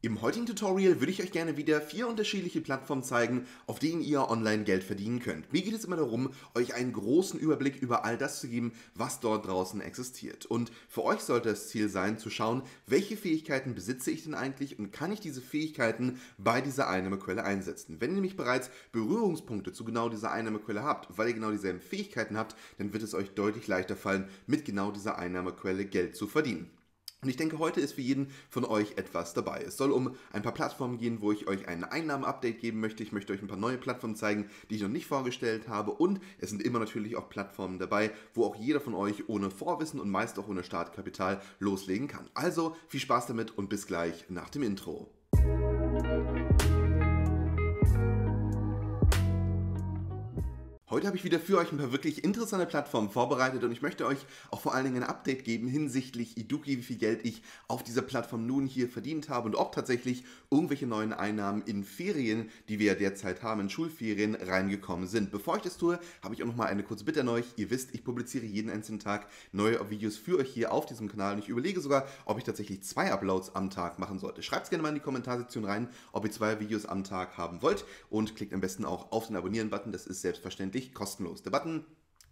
Im heutigen Tutorial würde ich euch gerne wieder vier unterschiedliche Plattformen zeigen, auf denen ihr online Geld verdienen könnt. Mir geht es immer darum, euch einen großen Überblick über all das zu geben, was dort draußen existiert. Und für euch sollte das Ziel sein, zu schauen, welche Fähigkeiten besitze ich denn eigentlich und kann ich diese Fähigkeiten bei dieser Einnahmequelle einsetzen. Wenn ihr nämlich bereits Berührungspunkte zu genau dieser Einnahmequelle habt, weil ihr genau dieselben Fähigkeiten habt, dann wird es euch deutlich leichter fallen, mit genau dieser Einnahmequelle Geld zu verdienen. Und ich denke, heute ist für jeden von euch etwas dabei. Es soll um ein paar Plattformen gehen, wo ich euch ein Einnahmenupdate geben möchte. Ich möchte euch ein paar neue Plattformen zeigen, die ich noch nicht vorgestellt habe. Und es sind immer natürlich auch Plattformen dabei, wo auch jeder von euch ohne Vorwissen und meist auch ohne Startkapital loslegen kann. Also viel Spaß damit und bis gleich nach dem Intro. Heute habe ich wieder für euch ein paar wirklich interessante Plattformen vorbereitet und ich möchte euch auch vor allen Dingen ein Update geben hinsichtlich Iduki, wie viel Geld ich auf dieser Plattform nun hier verdient habe und ob tatsächlich irgendwelche neuen Einnahmen in Ferien, die wir ja derzeit haben, in Schulferien, reingekommen sind. Bevor ich das tue, habe ich auch noch mal eine kurze Bitte an euch. Ihr wisst, ich publiziere jeden einzelnen Tag neue Videos für euch hier auf diesem Kanal und ich überlege sogar, ob ich tatsächlich zwei Uploads am Tag machen sollte. Schreibt es gerne mal in die Kommentarsektion rein, ob ihr zwei Videos am Tag haben wollt und klickt am besten auch auf den Abonnieren-Button. Das ist selbstverständlich dich kostenlos. Der Button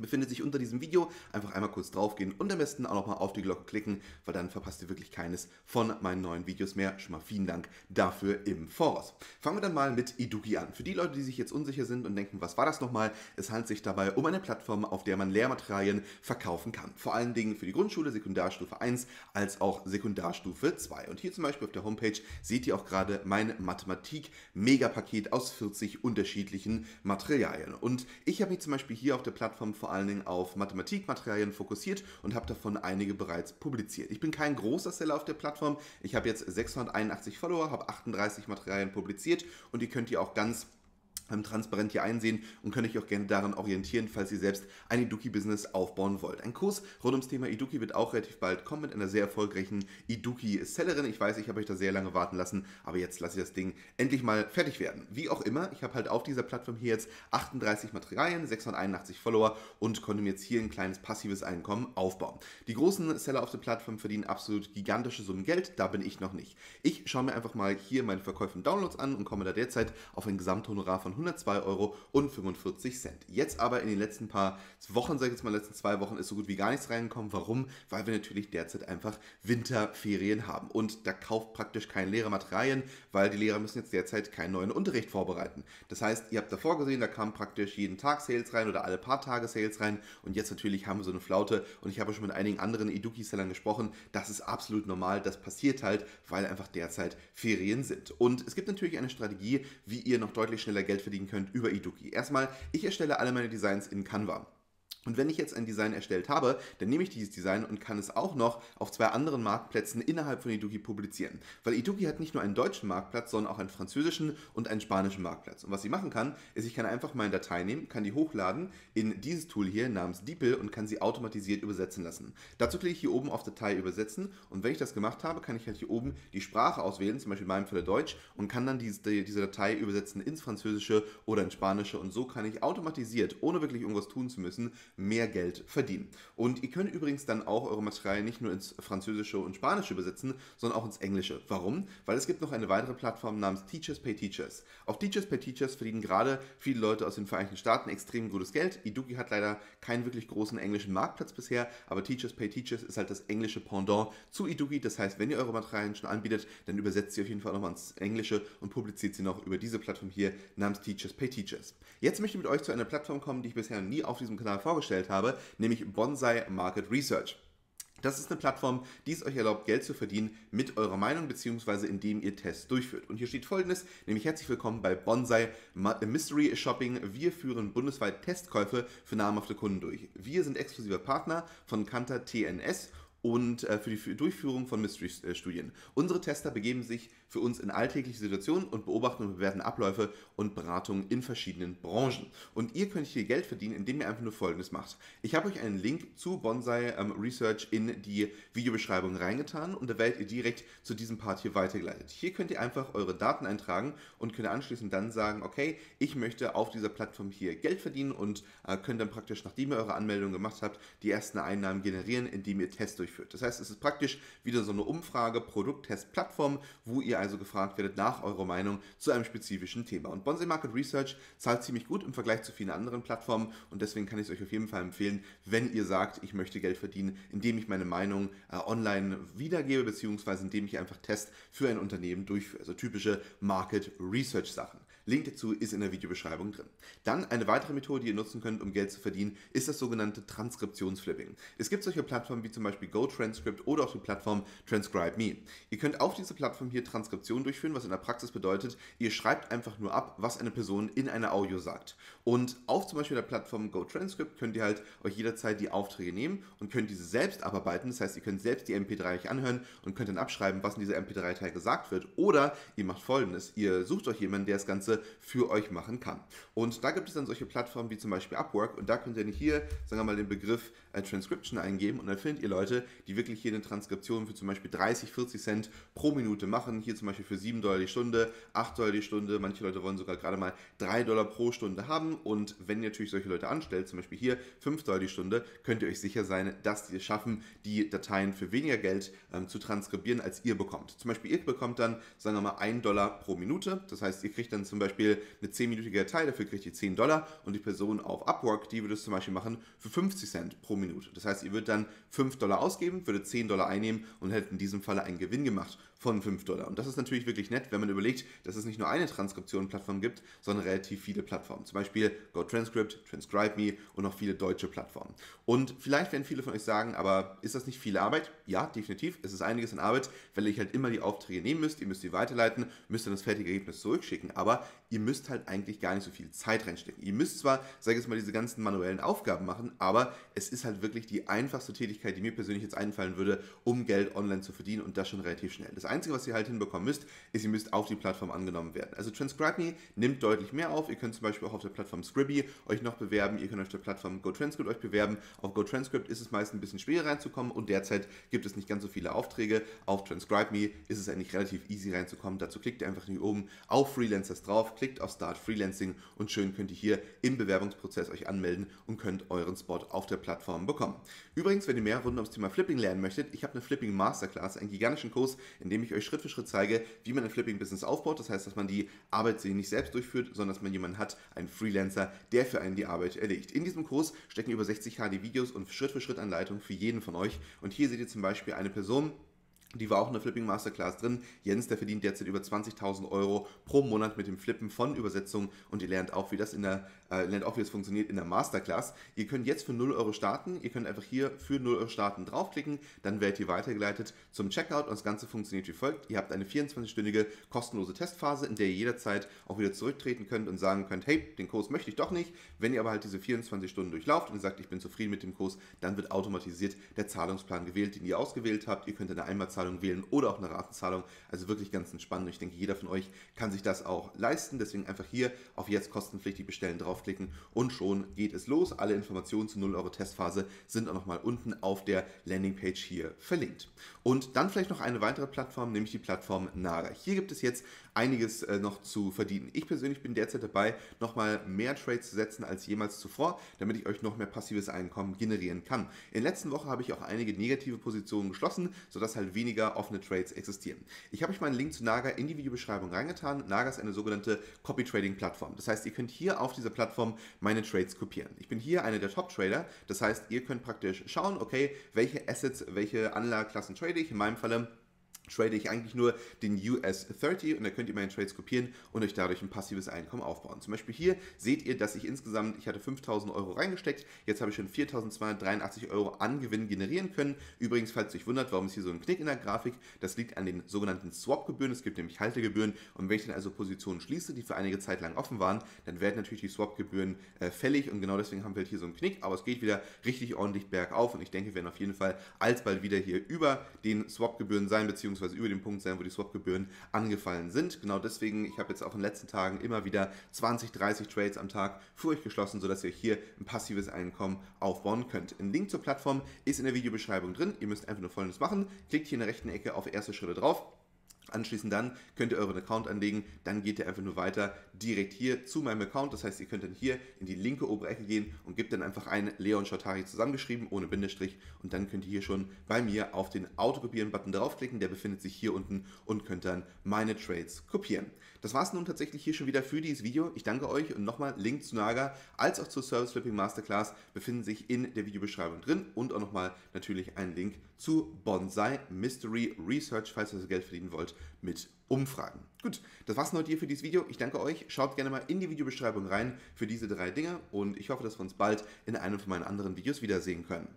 befindet sich unter diesem Video. Einfach einmal kurz draufgehen und am besten auch nochmal auf die Glocke klicken, weil dann verpasst ihr wirklich keines von meinen neuen Videos mehr. Schon mal vielen Dank dafür im Voraus. Fangen wir dann mal mit Iduki an. Für die Leute, die sich jetzt unsicher sind und denken, was war das nochmal? Es handelt sich dabei um eine Plattform, auf der man Lehrmaterialien verkaufen kann. Vor allen Dingen für die Grundschule, Sekundarstufe 1 als auch Sekundarstufe 2. Und hier zum Beispiel auf der Homepage seht ihr auch gerade mein Mathematik-Megapaket aus 40 unterschiedlichen Materialien. Und ich habe mich zum Beispiel hier auf der Plattform vor allen Dingen auf Mathematikmaterialien fokussiert und habe davon einige bereits publiziert. Ich bin kein großer Seller auf der Plattform. Ich habe jetzt 681 Follower, habe 38 Materialien publiziert und die könnt ihr auch ganz transparent hier einsehen und könnt euch auch gerne daran orientieren, falls ihr selbst ein Iduki-Business aufbauen wollt. Ein Kurs rund ums Thema Iduki wird auch relativ bald kommen mit einer sehr erfolgreichen Iduki-Sellerin. Ich weiß, ich habe euch da sehr lange warten lassen, aber jetzt lasse ich das Ding endlich mal fertig werden. Wie auch immer, ich habe halt auf dieser Plattform hier jetzt 38 Materialien, 681 Follower und konnte mir jetzt hier ein kleines passives Einkommen aufbauen. Die großen Seller auf der Plattform verdienen absolut gigantische Summen Geld, da bin ich noch nicht. Ich schaue mir einfach mal hier meine Verkäufe und Downloads an und komme da derzeit auf ein Gesamthonorar von 102 Euro und 45 Cent. Jetzt aber in den letzten paar Wochen, sage ich jetzt mal, letzten zwei Wochen ist so gut wie gar nichts reingekommen. Warum? Weil wir natürlich derzeit einfach Winterferien haben und da kauft praktisch kein Lehrer Materialien, weil die Lehrer müssen jetzt derzeit keinen neuen Unterricht vorbereiten. Das heißt, ihr habt davor gesehen, da kamen praktisch jeden Tag Sales rein oder alle paar Tage Sales rein und jetzt natürlich haben wir so eine Flaute und ich habe schon mit einigen anderen Eduki-Sellern gesprochen. Das ist absolut normal, das passiert halt, weil einfach derzeit Ferien sind. Und es gibt natürlich eine Strategie, wie ihr noch deutlich schneller Geld verdienen könnt über Iduki. Erstmal, ich erstelle alle meine Designs in Canva. Und wenn ich jetzt ein Design erstellt habe, dann nehme ich dieses Design und kann es auch noch auf zwei anderen Marktplätzen innerhalb von Iduki publizieren. Weil Iduki hat nicht nur einen deutschen Marktplatz, sondern auch einen französischen und einen spanischen Marktplatz. Und was ich machen kann, ist, ich kann einfach meine Datei nehmen, kann die hochladen in dieses Tool hier namens DeepL und kann sie automatisiert übersetzen lassen. Dazu klicke ich hier oben auf Datei übersetzen und wenn ich das gemacht habe, kann ich halt hier oben die Sprache auswählen, zum Beispiel in meinem Fall Deutsch und kann dann diese, diese Datei übersetzen ins Französische oder ins Spanische und so kann ich automatisiert, ohne wirklich irgendwas tun zu müssen, mehr Geld verdienen. Und ihr könnt übrigens dann auch eure Materialien nicht nur ins Französische und Spanische übersetzen, sondern auch ins Englische. Warum? Weil es gibt noch eine weitere Plattform namens Teachers Pay Teachers. Auf Teachers Pay Teachers verdienen gerade viele Leute aus den Vereinigten Staaten extrem gutes Geld. Iduki hat leider keinen wirklich großen englischen Marktplatz bisher, aber Teachers Pay Teachers ist halt das englische Pendant zu Iduki. Das heißt, wenn ihr eure Materialien schon anbietet, dann übersetzt sie auf jeden Fall nochmal ins Englische und publiziert sie noch über diese Plattform hier namens Teachers Pay Teachers. Jetzt möchte ich mit euch zu einer Plattform kommen, die ich bisher nie auf diesem Kanal vorgestellt habe, nämlich Bonsai Market Research. Das ist eine Plattform, die es euch erlaubt, Geld zu verdienen mit eurer Meinung bzw. indem ihr Tests durchführt. Und hier steht folgendes, nämlich herzlich willkommen bei Bonsai Mystery Shopping. Wir führen bundesweit Testkäufe für namhafte Kunden durch. Wir sind exklusiver Partner von Kanter TNS und äh, für die Durchführung von Mystery-Studien. Unsere Tester begeben sich für uns in alltägliche Situationen und beobachten und bewerten Abläufe und Beratungen in verschiedenen Branchen. Und ihr könnt hier Geld verdienen, indem ihr einfach nur Folgendes macht. Ich habe euch einen Link zu Bonsai ähm, Research in die Videobeschreibung reingetan und da werdet ihr direkt zu diesem Part hier weitergeleitet. Hier könnt ihr einfach eure Daten eintragen und könnt anschließend dann sagen, okay, ich möchte auf dieser Plattform hier Geld verdienen und äh, könnt dann praktisch, nachdem ihr eure Anmeldung gemacht habt, die ersten Einnahmen generieren, indem ihr Tests durchführt. Das heißt, es ist praktisch wieder so eine Umfrage, Produkttest, Plattform, wo ihr also gefragt werdet nach eurer Meinung zu einem spezifischen Thema. Und Bonsai Market Research zahlt ziemlich gut im Vergleich zu vielen anderen Plattformen und deswegen kann ich es euch auf jeden Fall empfehlen, wenn ihr sagt, ich möchte Geld verdienen, indem ich meine Meinung äh, online wiedergebe, beziehungsweise indem ich einfach Test für ein Unternehmen durchführe. Also typische Market Research Sachen. Link dazu ist in der Videobeschreibung drin. Dann eine weitere Methode, die ihr nutzen könnt, um Geld zu verdienen, ist das sogenannte Transkriptionsflipping. Es gibt solche Plattformen wie zum Beispiel GoTranscript oder auch die Plattform TranscribeMe. Ihr könnt auf dieser Plattform hier Transkription durchführen, was in der Praxis bedeutet, ihr schreibt einfach nur ab, was eine Person in einer Audio sagt. Und auf zum Beispiel der Plattform GoTranscript könnt ihr halt euch jederzeit die Aufträge nehmen und könnt diese selbst abarbeiten. Das heißt, ihr könnt selbst die MP3 euch anhören und könnt dann abschreiben, was in dieser MP3-Datei gesagt wird. Oder ihr macht folgendes: Ihr sucht euch jemanden, der das Ganze für euch machen kann. Und da gibt es dann solche Plattformen wie zum Beispiel Upwork und da könnt ihr hier, sagen wir mal, den Begriff äh, Transcription eingeben und dann findet ihr Leute, die wirklich hier eine Transkription für zum Beispiel 30, 40 Cent pro Minute machen. Hier zum Beispiel für 7 Dollar die Stunde, 8 Dollar die Stunde. Manche Leute wollen sogar gerade mal 3 Dollar pro Stunde haben und wenn ihr natürlich solche Leute anstellt, zum Beispiel hier 5 Dollar die Stunde, könnt ihr euch sicher sein, dass die es schaffen, die Dateien für weniger Geld ähm, zu transkribieren, als ihr bekommt. Zum Beispiel ihr bekommt dann, sagen wir mal, 1 Dollar pro Minute. Das heißt, ihr kriegt dann zum Beispiel Beispiel eine 10-minütige Datei, dafür kriegt ihr 10 Dollar und die Person auf Upwork, die würde es zum Beispiel machen für 50 Cent pro Minute. Das heißt, ihr würdet dann 5 Dollar ausgeben, würde 10 Dollar einnehmen und hättet in diesem Falle einen Gewinn gemacht von 5 Dollar. Und das ist natürlich wirklich nett, wenn man überlegt, dass es nicht nur eine Transkription-Plattform gibt, sondern relativ viele Plattformen. Zum Beispiel GoTranscript, TranscribeMe und noch viele deutsche Plattformen. Und vielleicht werden viele von euch sagen, aber ist das nicht viel Arbeit? Ja, definitiv. Es ist einiges an Arbeit, weil ihr halt immer die Aufträge nehmen müsst. Ihr müsst sie weiterleiten, müsst dann das fertige Ergebnis zurückschicken. Aber ihr müsst halt eigentlich gar nicht so viel Zeit reinstecken. Ihr müsst zwar, sage ich jetzt mal, diese ganzen manuellen Aufgaben machen, aber es ist halt wirklich die einfachste Tätigkeit, die mir persönlich jetzt einfallen würde, um Geld online zu verdienen und das schon relativ schnell. Das Einzige, was ihr halt hinbekommen müsst, ist, ihr müsst auf die Plattform angenommen werden. Also TranscribeMe nimmt deutlich mehr auf. Ihr könnt zum Beispiel auch auf der Plattform Scribby euch noch bewerben. Ihr könnt auf der Plattform GoTranscript euch bewerben. Auf GoTranscript ist es meist ein bisschen schwerer reinzukommen und derzeit gibt es nicht ganz so viele Aufträge. Auf TranscribeMe ist es eigentlich relativ easy reinzukommen. Dazu klickt ihr einfach hier oben auf Freelancers drauf, klickt auf Start Freelancing und schön könnt ihr hier im Bewerbungsprozess euch anmelden und könnt euren Spot auf der Plattform bekommen. Übrigens, wenn ihr mehr rund ums Thema Flipping lernen möchtet, ich habe eine Flipping Masterclass, einen gigantischen Kurs, in dem ich euch Schritt für Schritt zeige, wie man ein Flipping-Business aufbaut. Das heißt, dass man die Arbeit nicht selbst durchführt, sondern dass man jemanden hat, einen Freelancer, der für einen die Arbeit erledigt. In diesem Kurs stecken über 60 HD-Videos und Schritt für Schritt Anleitungen für jeden von euch. Und hier seht ihr zum Beispiel eine Person, die war auch in der Flipping Masterclass drin. Jens, der verdient derzeit über 20.000 Euro pro Monat mit dem Flippen von Übersetzungen und ihr lernt auch, wie das in der, äh, lernt auch, wie das funktioniert in der Masterclass. Ihr könnt jetzt für 0 Euro starten. Ihr könnt einfach hier für 0 Euro starten draufklicken. Dann werdet ihr weitergeleitet zum Checkout und das Ganze funktioniert wie folgt. Ihr habt eine 24-stündige kostenlose Testphase, in der ihr jederzeit auch wieder zurücktreten könnt und sagen könnt, hey, den Kurs möchte ich doch nicht. Wenn ihr aber halt diese 24 Stunden durchlauft und sagt, ich bin zufrieden mit dem Kurs, dann wird automatisiert der Zahlungsplan gewählt, den ihr ausgewählt habt. Ihr könnt eine Einmalzahlung Einmalzahlung wählen oder auch eine Ratenzahlung. Also wirklich ganz entspannt. Ich denke, jeder von euch kann sich das auch leisten. Deswegen einfach hier auf jetzt kostenpflichtig bestellen draufklicken und schon geht es los. Alle Informationen zur 0 Euro Testphase sind auch nochmal unten auf der Landingpage hier verlinkt. Und dann vielleicht noch eine weitere Plattform, nämlich die Plattform Nara. Hier gibt es jetzt einiges äh, noch zu verdienen. Ich persönlich bin derzeit dabei, nochmal mehr Trades zu setzen als jemals zuvor, damit ich euch noch mehr passives Einkommen generieren kann. In der letzten Woche habe ich auch einige negative Positionen geschlossen, sodass halt weniger offene Trades existieren. Ich habe euch mal einen Link zu Naga in die Videobeschreibung reingetan. Naga ist eine sogenannte Copy Trading Plattform. Das heißt, ihr könnt hier auf dieser Plattform meine Trades kopieren. Ich bin hier einer der Top Trader. Das heißt, ihr könnt praktisch schauen, okay, welche Assets, welche Anlageklassen trade ich. In meinem Falle trade ich eigentlich nur den US 30 und da könnt ihr meine Trades kopieren und euch dadurch ein passives Einkommen aufbauen. Zum Beispiel hier seht ihr, dass ich insgesamt, ich hatte 5000 Euro reingesteckt, jetzt habe ich schon 4283 Euro an Gewinn generieren können. Übrigens, falls ihr euch wundert, warum ist hier so ein Knick in der Grafik, das liegt an den sogenannten Swap-Gebühren. Es gibt nämlich Haltegebühren und wenn ich dann also Positionen schließe, die für einige Zeit lang offen waren, dann werden natürlich die Swap-Gebühren äh, fällig und genau deswegen haben wir halt hier so einen Knick, aber es geht wieder richtig ordentlich bergauf und ich denke, wir werden auf jeden Fall alsbald wieder hier über den Swap-Gebühren sein, beziehungsweise beziehungsweise über dem Punkt sein, wo die Swap-Gebühren angefallen sind. Genau deswegen, ich habe jetzt auch in den letzten Tagen immer wieder 20, 30 Trades am Tag für euch geschlossen, sodass ihr hier ein passives Einkommen aufbauen könnt. Ein Link zur Plattform ist in der Videobeschreibung drin. Ihr müsst einfach nur folgendes machen. Klickt hier in der rechten Ecke auf erste Schritte drauf Anschließend dann könnt ihr euren Account anlegen, dann geht ihr einfach nur weiter direkt hier zu meinem Account. Das heißt, ihr könnt dann hier in die linke obere Ecke gehen und gebt dann einfach ein Leon Shotari zusammengeschrieben, ohne Bindestrich. Und dann könnt ihr hier schon bei mir auf den Autokopieren-Button draufklicken. Der befindet sich hier unten und könnt dann meine Trades kopieren. Das war es nun tatsächlich hier schon wieder für dieses Video. Ich danke euch und nochmal Link zu Naga als auch zur Service Flipping Masterclass befinden sich in der Videobeschreibung drin und auch nochmal natürlich ein Link zu Bonsai Mystery Research, falls ihr das Geld verdienen wollt mit Umfragen. Gut, das war's heute hier für dieses Video. Ich danke euch. Schaut gerne mal in die Videobeschreibung rein für diese drei Dinge und ich hoffe, dass wir uns bald in einem von meinen anderen Videos wiedersehen können.